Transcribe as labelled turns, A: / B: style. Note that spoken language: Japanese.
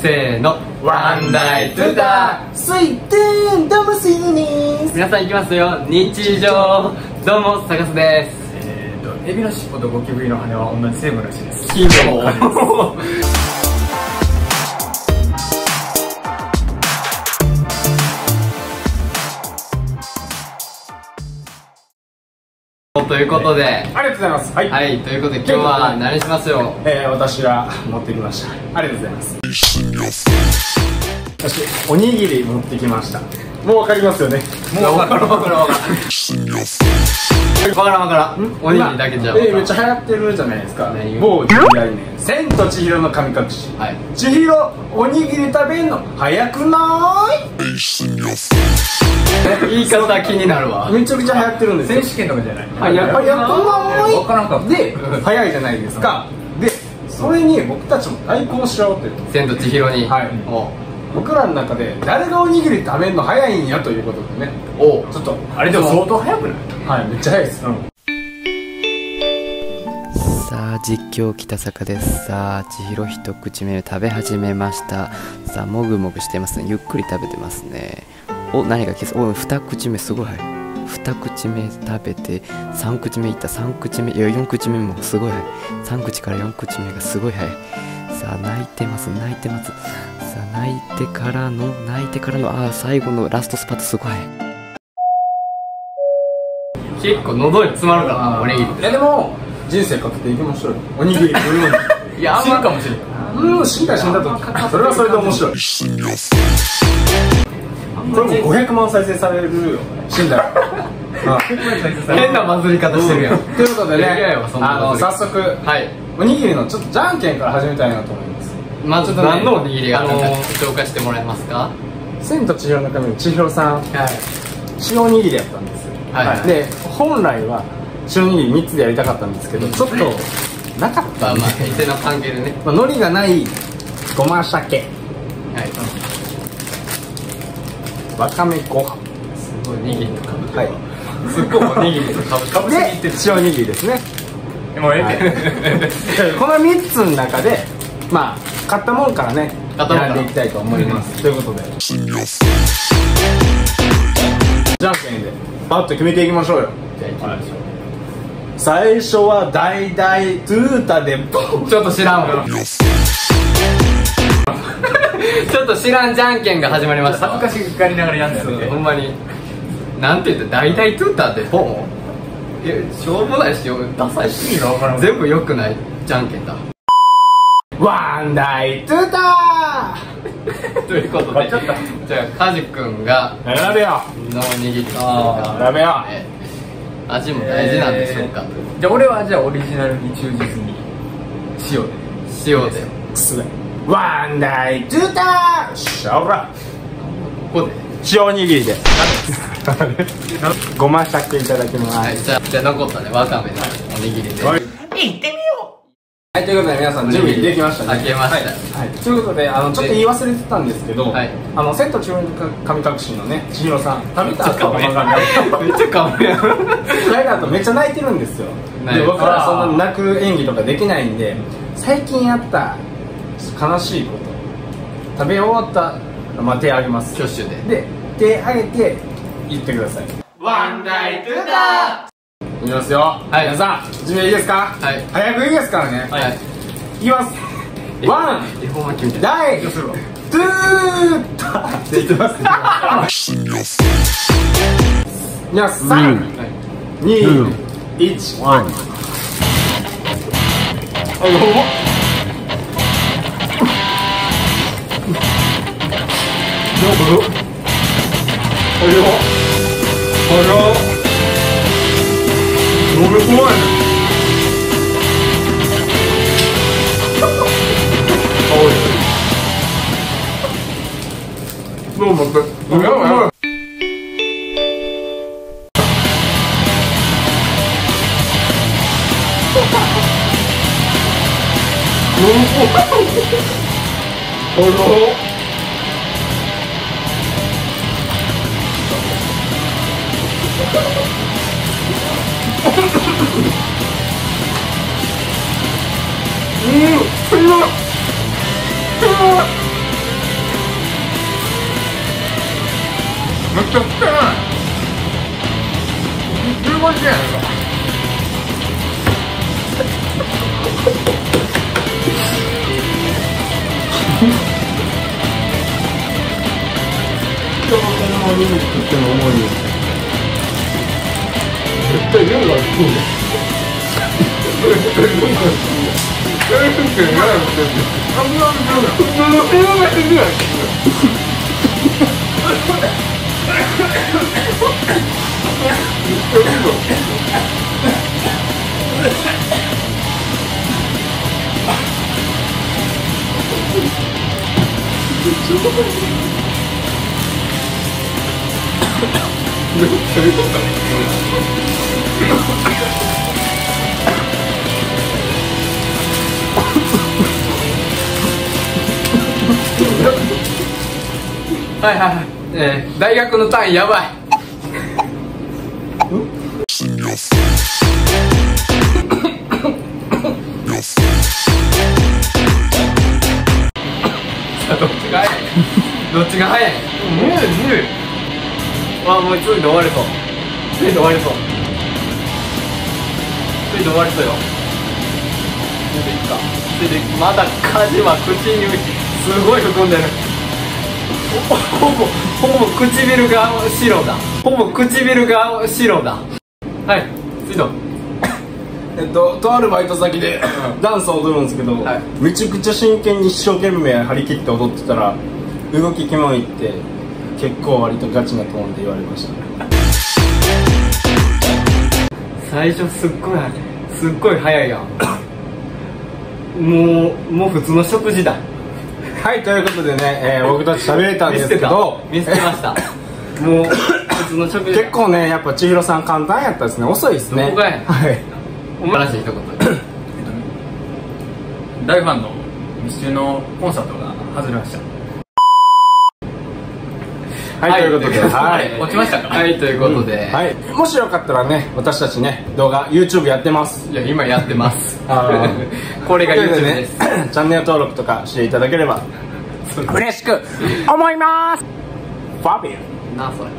A: せーの。
B: ワンダイトゥダ
C: 水天どうもスイズミ
A: 皆さんいきますよ。日常。どうも坂須です。
B: えーとエビの尻尾とゴキブリの羽は同じ成分らしいです。
A: キモ ということで。
B: ありがとうございます。はい、
A: はいということで今日は何しますよ？
B: えー、私が持ってきました。ありがとうございます。そしておにぎり持ってきましたもうわかりますよね。
A: もう分からん分からん分からん分からん分からん。おにぎりだけじゃ
B: えー、めっち
A: ゃ
B: ゃ流行ってるじゃないですか。
A: 何
B: 某時代ね「千と千尋の神隠し」
A: はい。
B: 千尋おにぎり食べんの早くない？
A: 言い方気になるわ。
B: めちゃくちゃ流行ってるんですよ
D: 選手権とかじゃない？
B: はい、やっぱりやっと
D: 分からんか
B: で早いじゃないですか。でそれに僕たちも対抗しようという。
A: 千と千尋に。
B: はい。
A: お
B: 僕らの中で誰がおにぎり食べるの早いんやということでね。
A: お
B: ちょっと
D: あれでも相当早くない？
B: はいめっちゃ早いです、
E: さあ実況北坂です。さあ千尋一口目食べ始めました。さあもぐもぐしてますね。ゆっくり食べてますね。お何が消すお二口目すごい。早い二口目食べて三口目いった。三口目いや四口目もすごい。早い三口から四口目がすごい早いさあ泣いてます泣いてます。さあ泣いてからの泣いてからのああ最後のラストスパートすごい。
A: 結構喉に詰まるからなおにぎり。
B: いやでも人生かけていきましょうよ。おにぎり食うのに。
A: いやあんま
D: 死ぬかもしれない
B: うん死んだら死んだと。それはそれで面白い。これも500万再生されるよ。死んだら。あ
A: 変なバズり方してるやん。
B: ということでねあの早速
A: はい
B: おにぎりのちょっとじゃんけんから始めたいなと思います。
A: まず
B: ちょっとね
A: 何のおにぎりがあるのか
B: あの
A: 紹介してもらえますか？
B: 千と千尋の神の千尋さん。
A: はい。
B: 塩おにぎりやったんですよ、
A: はい。
B: で本来は塩おにぎり3つでやりたかったんですけどちょっとなかった。
A: まあまあ店の関係でね。
B: まあ、海苔がないごま鮭
A: はい。
B: わかめご飯
A: す。ごいおにぎりとかぶ
B: はい。
A: すっごいおにぎりとかぶかぶ
B: で塩おにぎりですね
D: もうえ え
B: でこの3つの中でまあ買ったもんからね選んでいきたいと思います、ということで。じゃんけんで。パッと決めていきましょうよ。
A: じゃあ行きましょ
B: 最初は大々トゥータでボン。
A: うちょっと知らんわ。ちょっと知らんじゃんけんが始まりました。わ
D: 恥ずかしがりながらやんだよ
A: ほんまに。なんて言った大々トゥーターでボンしょうもないしよダサいし全部良くないじゃんけんだ
B: ワンダイトゥータ
A: ということでじゃあカジ君が
B: ー選べよ。
A: のおにぎり。を
D: あ
B: 選べよ
A: え味も大事なんでしょうか、
D: じゃあ俺はじゃあオリジナルに忠実に塩で。
A: 塩で。
B: くすべワンダイトゥーターしゃおら
A: ここで。
B: 塩おにぎりで ごま鮭いただきます。
A: はいじゃあじゃあ残ったね。わかめのおにぎりで。
B: はい。はい、ということで皆さん準備できましたね。
A: 開けました。
B: はい、ということであのちょっと言い忘れてたんですけど、
A: はい。
B: あの千と千尋の神隠しのね千尋さん。食べた後
A: めっちゃ
B: が
A: めっちゃ顔やん。
B: 食べた後めっちゃ泣いてるんですよ。で僕らそんな泣く演技とかできないんで最近やった悲しいこと。食べ終わったら、まあ、手あげます。
A: 挙手で。
B: で手あげて言ってください。
A: ワンダイトゥダ
B: いきますよ。
A: はい。
B: 皆さん準備いいですか？
A: はい。
B: 早くいいですからね。
A: はい。
B: いきます。ワン
A: 恵方巻きみたい
B: 大トゥータって言って。ます。ね皆さん
A: はい。
B: 2 1ワンあどうも。どうもどうもってゃ汚い15じゃないで
A: すか人の
B: このリ絶対トっての思い
A: 絶対量が低いんだ絶対量が低い大変だよなって。あんなの量が。絶対の量が対い。はいはいはい、えー、大学の単位やばい。さあどっちが早い？どっちが早い？ぬるぬるあもうついで終わりそう。ついで終わりそう。ついで終わりそうよ。ついでいくか。ついでいく。まだカジは口にすごい含んでる。ほほぼほぼ唇が白だ。ほぼ唇が白だ。はいついど
B: えっと、とあるバイト先でダンスを踊るんですけど、
A: はい。
B: めちゃくちゃ真剣に一生懸命張り切って踊ってたら動きキモいって結構割とガチなトーンで言われました。
A: 最初すっごいすっごい早いやんもうもう普通の食事だ
B: はいということでね、えー僕たち喋れたんですけど
A: 見捨てました。もう普通の食事
B: 結構ねやっぱ千尋さん簡単やったですね。遅いですね。はい。
A: お前らしい一言。
D: 大ファンのミスのコンサートが外れました
B: はい、ということで、はい。
A: 落ちましたか？はいということで、
B: はい。もしよかったらね、私たちね、動画、YouTube やってます。
A: いや今やってます。
B: あ
A: これが YouTube
B: で
A: す、
B: チャンネル登録とかしていただければ、嬉しく思います。ファビュー。
A: なあそれ